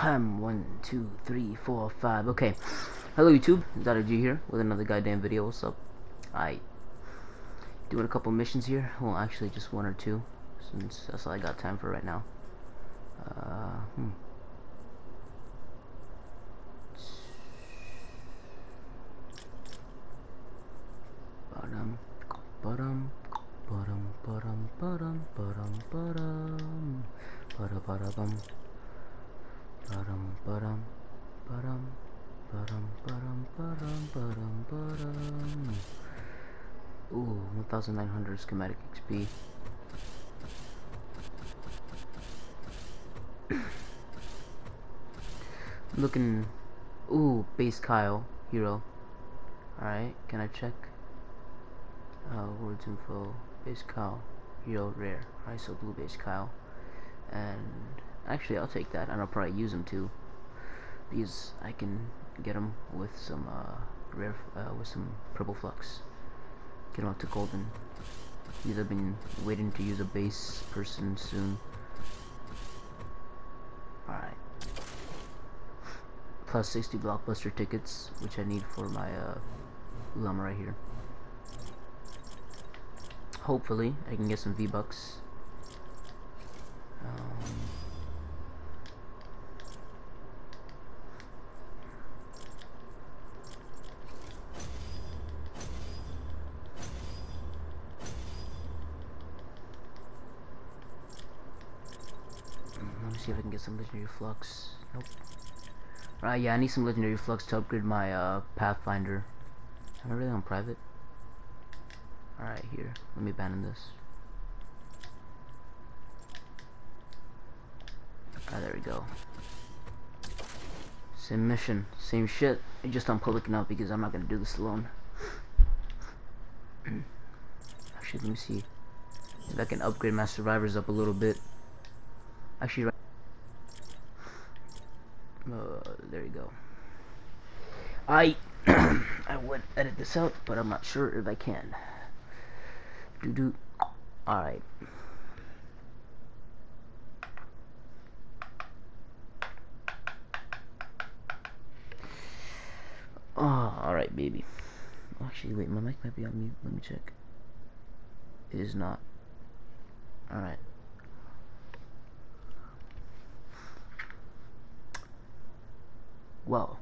One, two, three, four, five. Okay. Hello YouTube, Dr. G here with another goddamn video. What's up? I doing a couple missions here. Well, actually, just one or two, since that's all I got time for right now. Uh, hmm. Ba-dum, ba-dum, ba-dum, ba-dum, ba-dum, ba-dum, ba-dum, ba-da-ba-da-bum. Ba-dum, ba-dum, ba-dum, ba-dum, ba-dum, ba-dum, ba-dum, ba-dum. Ooh, 1900 schematic XP. Looking, ooh, base Kyle, hero. Alright, can I check? Uh, words info, base Kyle, hero rare. Alright, so blue base Kyle. And actually, I'll take that, and I'll probably use them too. Because I can get them with some, uh, rare, uh, with some purple flux. Get them up to golden. Because I've been waiting to use a base person soon. Alright plus 60 blockbuster tickets which I need for my uh, llama right here hopefully I can get some V-Bucks um, let me see if I can get some legendary flux nope Right, yeah, I need some legendary flux to upgrade my uh, Pathfinder. Am I really on private? Alright, here. Let me abandon this. Ah, there we go. Same mission, same shit. Just on public enough because I'm not gonna do this alone. Actually, let me see if I can upgrade my survivors up a little bit. Actually, right uh, there you go. I I would edit this out, but I'm not sure if I can. Do do. All right. Oh, all right, baby. Actually, wait, my mic might be on mute. Let me check. It is not. All right. Well.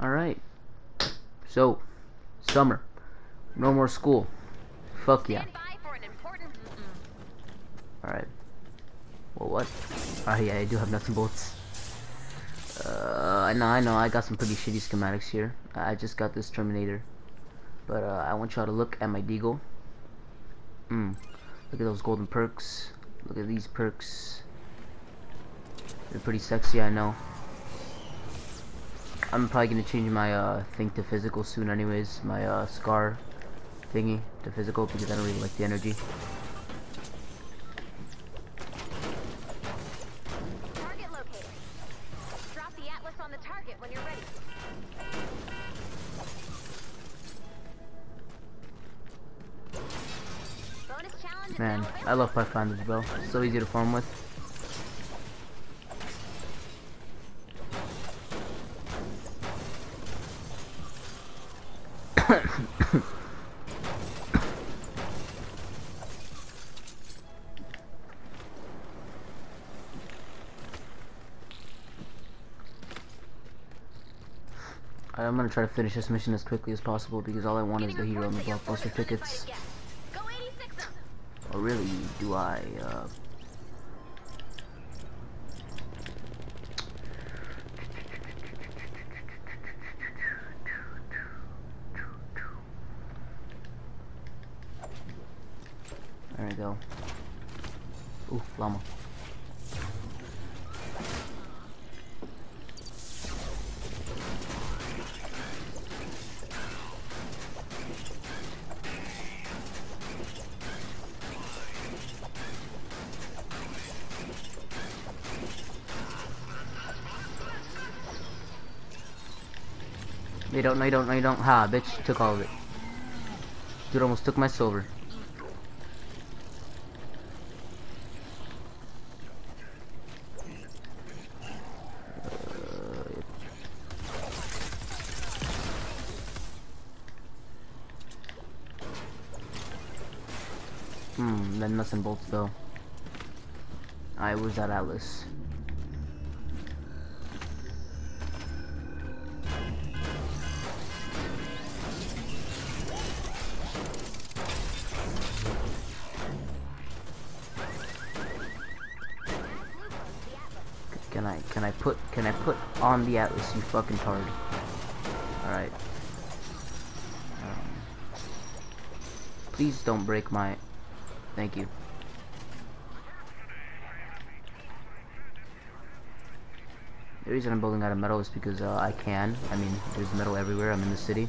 Alright. So, summer. No more school. Fuck yeah. Alright. Well, what? Oh yeah, I do have nuts and bolts. Uh, I know, I know, I got some pretty shitty schematics here. I just got this Terminator. But, uh, I want y'all to look at my Deagle. Hmm. Look at those golden perks. Look at these perks. They're pretty sexy, I know. I'm probably gonna change my uh, thing to physical soon anyways. My uh, scar thingy to physical because I don't really like the energy. Target located. Drop the atlas on the target when you're ready. Man, I love Pathfinders, bro. So easy to farm with. I'm gonna try to finish this mission as quickly as possible because all I want is the hero and the blockbuster tickets. Go 86 them. Or really, do I, uh... There we go. Ooh, llama. you don't, no you don't, no you don't. Ha, bitch, took all of it. Dude almost took my silver. Hmm, then nuts and bolts though. I was at Alice. The Atlas you fucking tard? Alright. Um, please don't break my thank you. The reason I'm building out of metal is because uh, I can. I mean, there's metal everywhere. I'm in the city.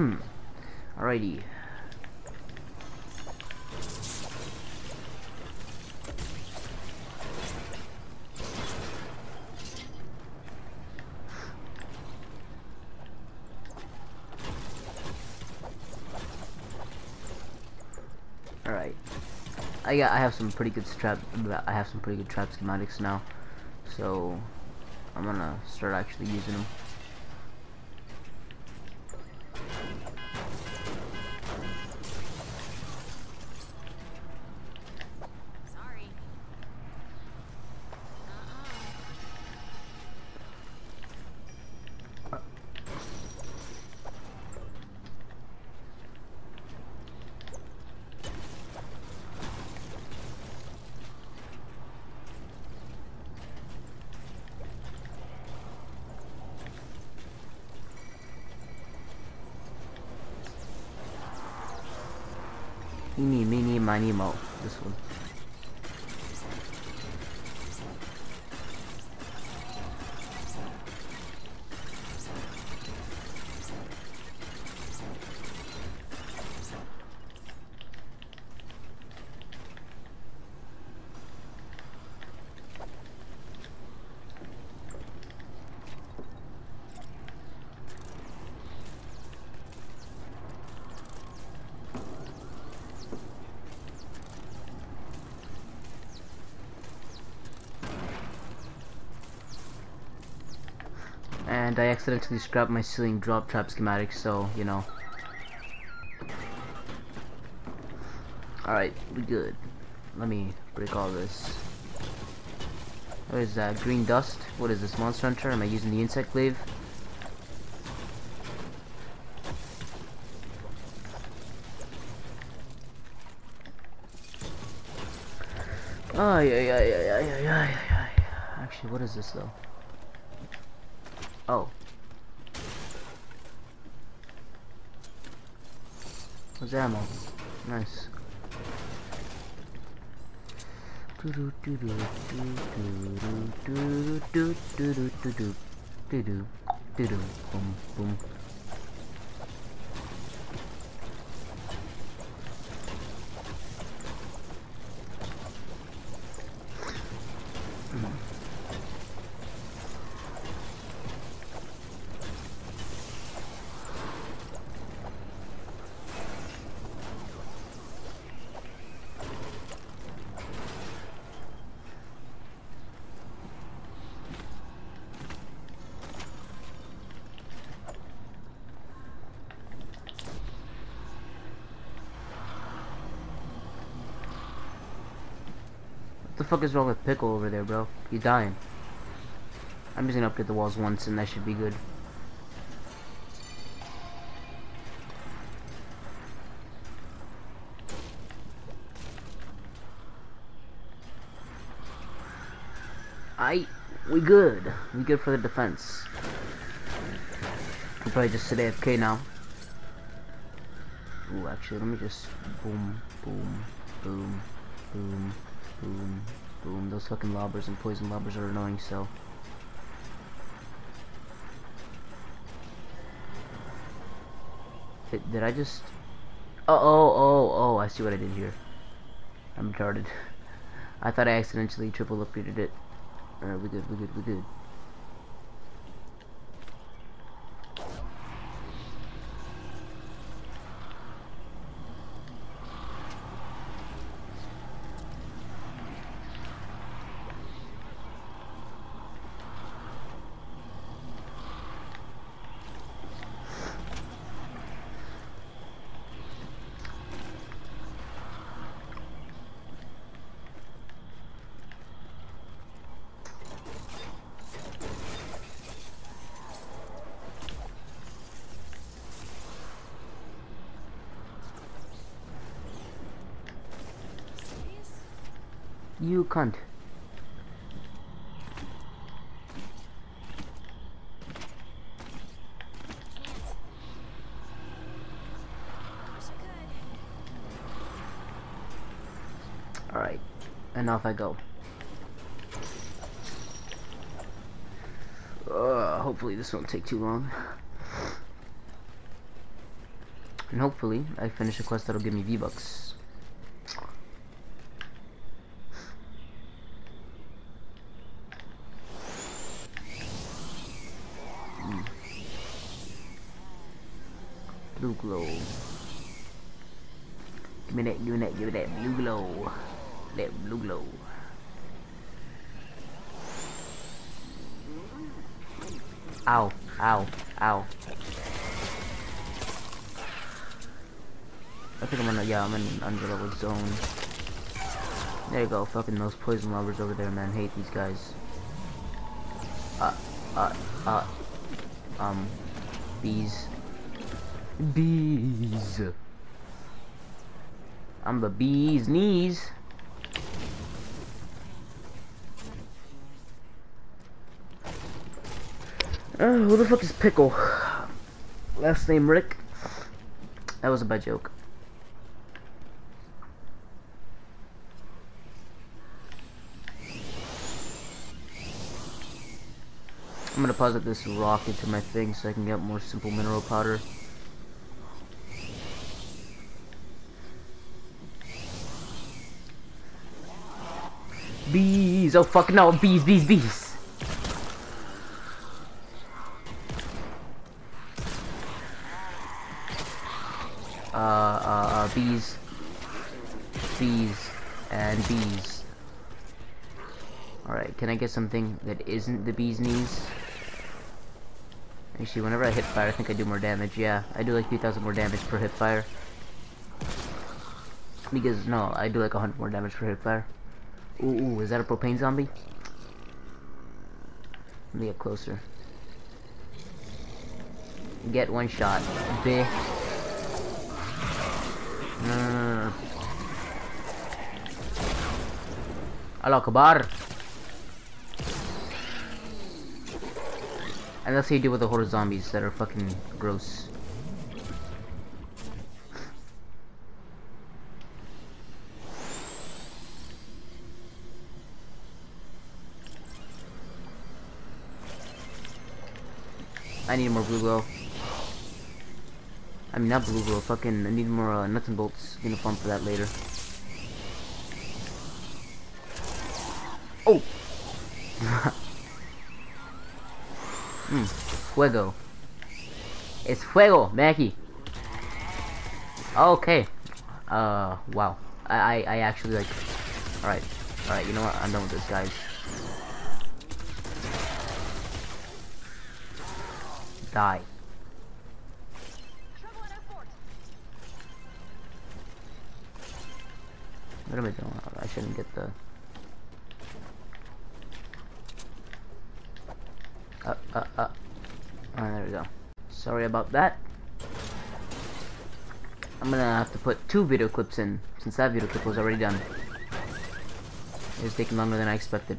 Hmm. Alrighty. Alright. I got I have some pretty good trap I have some pretty good trap schematics now. So I'm gonna start actually using them. 密谋。And I accidentally scrapped my ceiling drop trap schematic, so, you know. Alright, we good. Let me break all this. What is that? Green dust? What is this? Monster Hunter? Am I using the insect glaive? Ay, ay, ay, ay, ay, ay, ay, ay. Actually, what is this though? Oh. What's ammo? Nice. Do-do, do-do, do-do, do-do, do-do, do-do, do-do, do-do, boom, boom. Fuck is wrong with Pickle over there, bro? He's dying. I'm just gonna upgrade the walls once and that should be good. I we good. We good for the defense. We'll probably just sit AFK now. Ooh, actually, let me just boom, boom, boom, boom, Boom. Boom. Those fucking lobbers and poison lobbers are annoying, so. Did, did I just... Oh, oh, oh, oh, I see what I did here. I'm retarded. I thought I accidentally triple upgraded it. Alright, we good, we good, we good. Cunt. Alright, and off I go. Uh, hopefully this won't take too long. And hopefully I finish a quest that'll give me V-Bucks. Mm. Blue glow. Give me that, give me that, give me that blue glow. That blue glow. Ow, ow, ow. I think I'm in a, yeah, I'm in an underlevel zone. There you go, fucking those poison lobbers over there, man. Hate these guys. Uh, uh, uh, um, bees. Bees. I'm the bee's knees. Uh, who the fuck is Pickle? Last name Rick. That was a bad joke. Deposit this rock into my thing so I can get more simple mineral powder. Bees! Oh fuck no! Bees! Bees! Bees! Uh, uh, uh, bees, bees, and bees. Alright, can I get something that isn't the bee's knees? Actually, whenever I hit fire, I think I do more damage. Yeah, I do like 3,000 more damage per hit fire. Because, no, I do like 100 more damage per hit fire. Ooh, ooh, is that a propane zombie? Let me get closer. Get one shot. Big. No, no, uh. no, no. Allah Akbar. And that's how you deal with the horde of zombies that are fucking gross. I need more blue glow. I mean, not blue glow, fucking, I need more uh, nuts and bolts. gonna farm for that later. Fuego. It's fuego, Mackie. Okay. Uh, wow. I, I, I actually like. Alright, alright, you know what? I'm done with this, guys. Die. What am I doing? I shouldn't get the. Uh, uh, uh. Oh, there we go. Sorry about that. I'm gonna have to put two video clips in, since that video clip was already done. It was taking longer than I expected.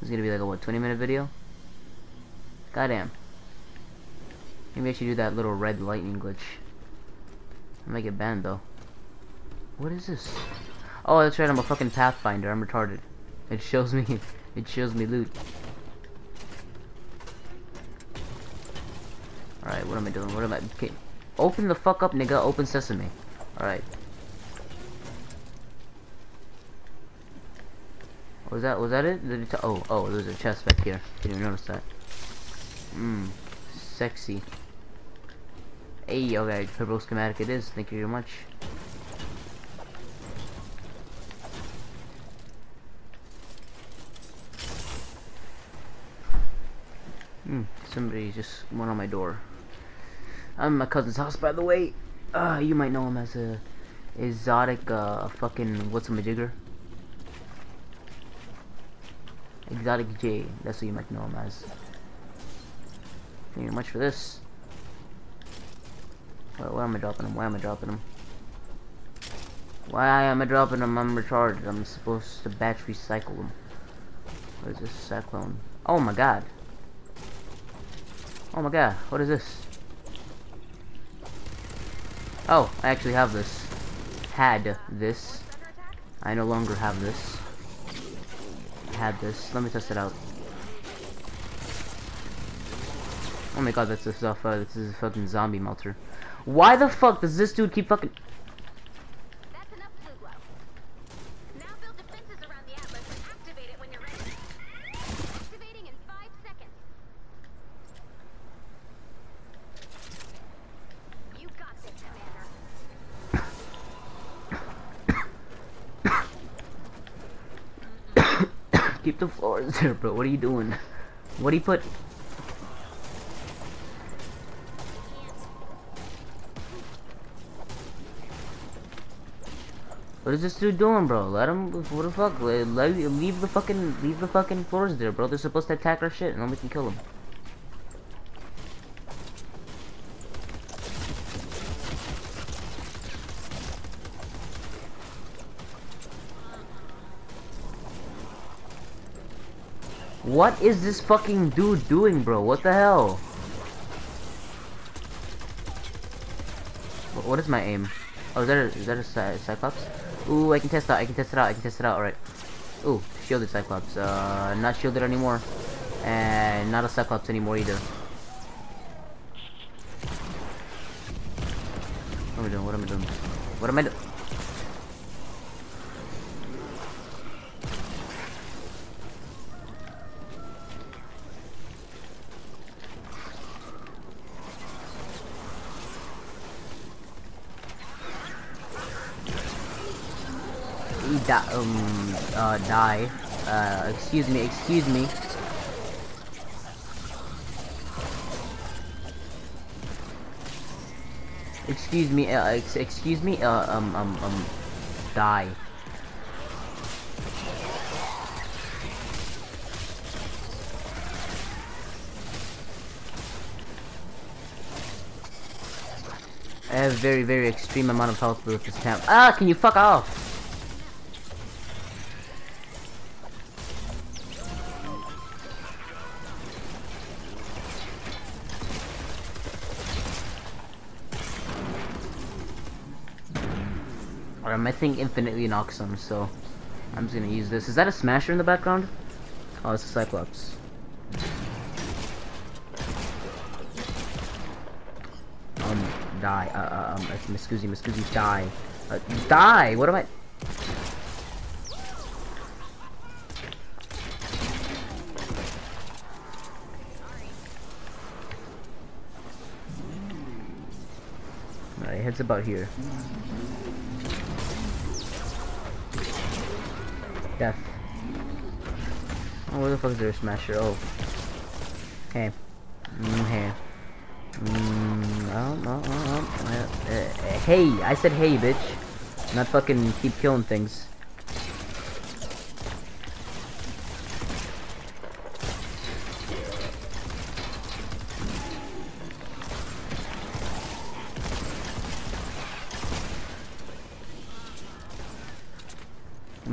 It's gonna be like a, what, 20 minute video? Goddamn. Maybe I should do that little red lightning glitch. I might get banned though. What is this? Oh, that's right, I'm a fucking Pathfinder. I'm retarded. It shows me It shows me loot. Alright, what am I doing? What am I... Okay. Open the fuck up, nigga. Open sesame. Alright. Was that was that it? It oh oh there's a chest back here. Didn't even notice that. Mmm. Sexy. Hey, okay, purple schematic it is. Thank you very much. Hmm, somebody just went on my door. I'm at my cousin's house, by the way. Uh, you might know him as a exotic, uh, fucking, what's a majigger? Exotic J, that's what you might know him as. Thank you much for this. Where, where am I dropping him? Why am I dropping him? Why am I dropping him? I'm retarded. I'm supposed to batch recycle them. What is this? Cyclone. Oh my god. Oh my god, what is this? Oh, I actually have this. Had this. I no longer have this. I had this. Let me test it out. Oh my god, that's a stuff. Uh, this is a fucking zombie melter. Why the fuck does this dude keep fucking? That's enough blue glow. Now build defenses around the Atlas and activate it when you're ready. Activating in five seconds. You got this, Commander. The floors there, bro. What are you doing? What do you put? What is this dude doing, bro? Let him. What the fuck? Let- leave the fucking. Leave the fucking floors there, bro. They're supposed to attack our shit, and then we can kill them. What is this fucking dude doing, bro? What the hell? What is my aim? Oh, is that a, is that a Cyclops? Ooh, I can test out, I can test it out, I can test it out, alright. Ooh, shielded Cyclops. Uh, not shielded anymore. And not a Cyclops anymore either. What am I doing? What am I doing? What am I doing? Di um, uh, die. Uh, excuse me, excuse me. Excuse me, uh, ex excuse me, uh, um, um, um, die. I have very, very extreme amount of health with this camp. Ah, can you fuck off? My thing infinitely knocks them, so I'm just gonna use this. Is that a smasher in the background? Oh, it's a Cyclops. Um, die. Uh, uh, um, uh, Miscusi, Miscusi, die. Uh, die! What am I? Alright, heads about here. Death. Oh, where the fuck is there a smasher? Oh. Hey. Mm, hey. Mm, oh, oh, oh, oh. Uh, uh, hey, I said hey, bitch. Not fucking keep killing things.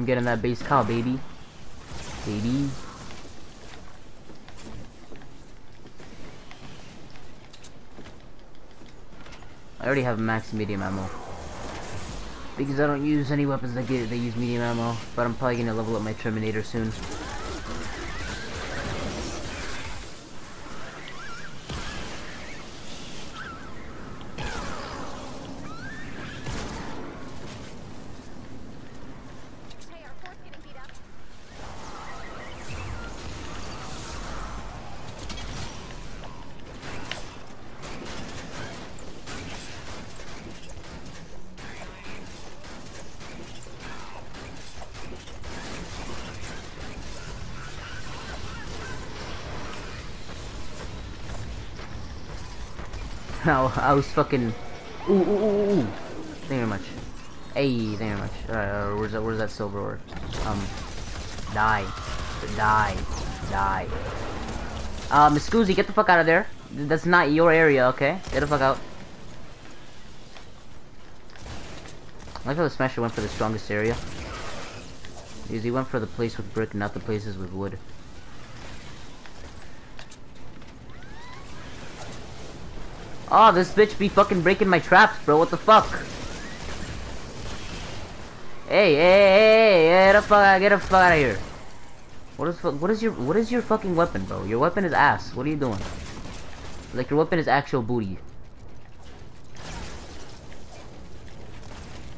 Getting that base cow, baby. Baby. I already have max medium ammo. Because I don't use any weapons that get that use medium ammo, but I'm probably gonna level up my Terminator soon. No, I was fucking. Ooh, ooh, ooh, ooh. Thank you very much. Hey, thank you very much. Alright, uh, where's that? Where's that silver ore? Um, die, die, die. Uh, Scoozy, get the fuck out of there. That's not your area, okay? Get the fuck out. I like how the Smasher went for the strongest area. Because he went for the place with brick, not the places with wood. Oh, this bitch be fucking breaking my traps, bro. What the fuck? Hey, hey, hey, hey, get the fuck, get the fuck out of here. What is what is your what is your fucking weapon, bro? Your weapon is ass. What are you doing? Like your weapon is actual booty.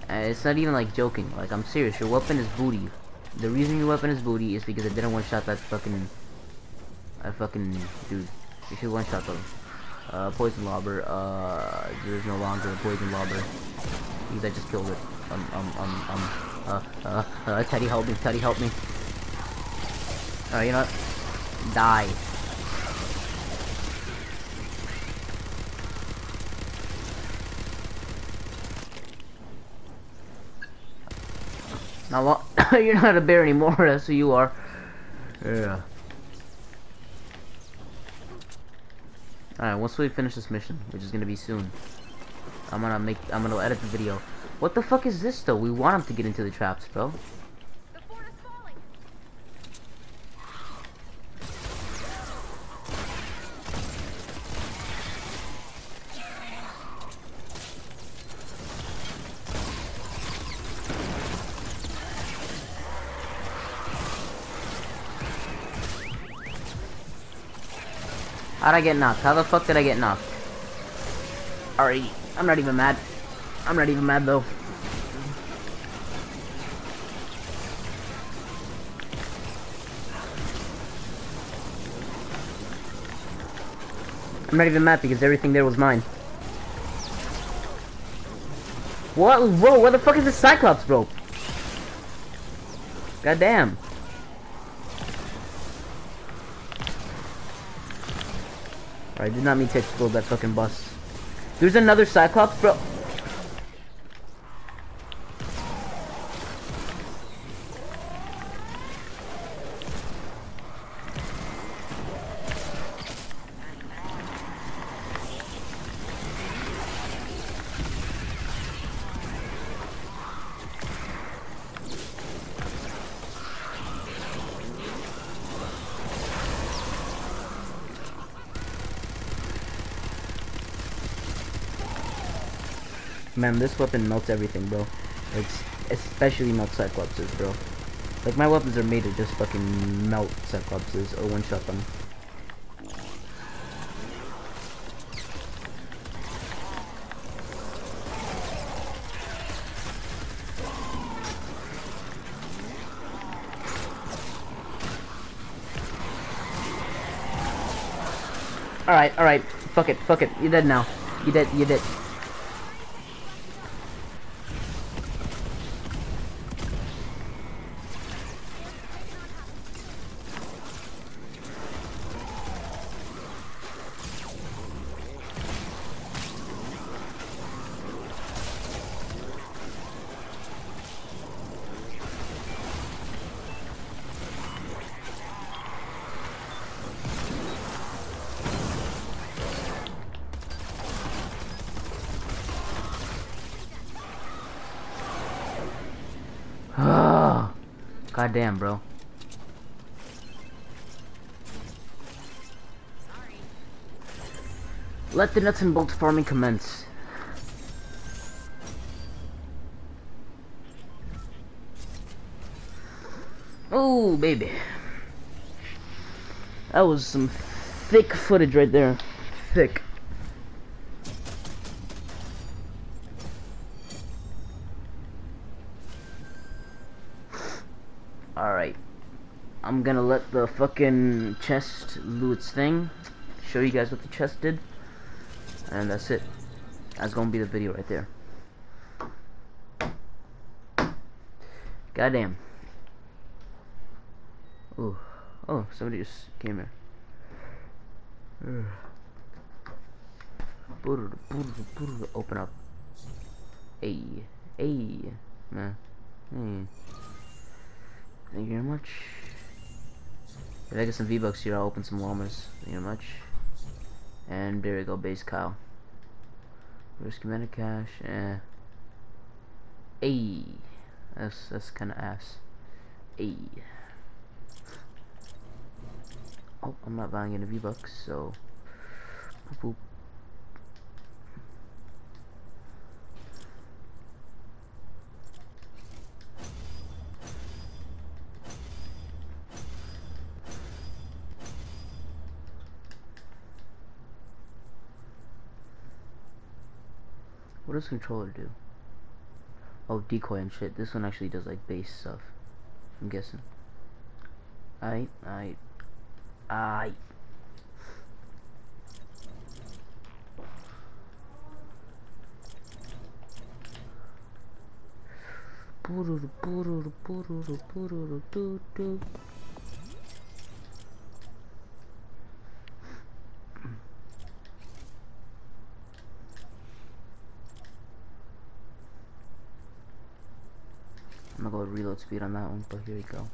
And it's not even like joking. Like I'm serious. Your weapon is booty. The reason your weapon is booty is because it didn't one shot that fucking, that fucking dude. You should one shot them. Uh, poison lobber. Uh, there's no longer a poison lobber. Because I just killed it. Um, um, um, um. Uh, uh, uh, Teddy, help me. Teddy, help me. Alright, you know what? Die. Now? You're not a bear anymore, that's who you are. Yeah. Alright, once we finish this mission, which is gonna be soon, I'm gonna make, I'm gonna edit the video. What the fuck is this though? We want him to get into the traps, bro. How'd I get knocked? How the fuck did I get knocked? Alright, I'm not even mad. I'm not even mad though. I'm not even mad because everything there was mine. What? Bro, where the fuck is the Cyclops, bro? God I did not mean to explode that fucking bus. There's another Cyclops, bro. Man, this weapon melts everything, bro. It's especially melts Cyclopses, bro. Like, my weapons are made to just fucking melt Cyclopses or one-shot them. Alright, alright. Fuck it, fuck it. You're dead now. You dead, you dead. God damn, bro. Let the nuts and bolts farming commence. Oh, baby. That was some thick footage right there. Thick. I'm gonna let the fucking chest do its thing. Show you guys what the chest did. And that's it. That's gonna be the video right there. Goddamn. Ooh. Oh, somebody just came here. Open up. Hey, hey, nah, hey. Thank you very much. If I get some V-Bucks here, I'll open some llamas. You very much. And there we go, base cow. Risk amount cash, eh. Hey, that's that's kind of ass. Hey. Oh, I'm not buying any V-Bucks, so. Boop, boop. Does controller do? Oh, decoy and shit. This one actually does like base stuff. I'm guessing. I, I, I. I'm speed on that one, but here we go.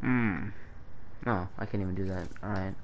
Hmm. Oh, I can't even do that. Alright.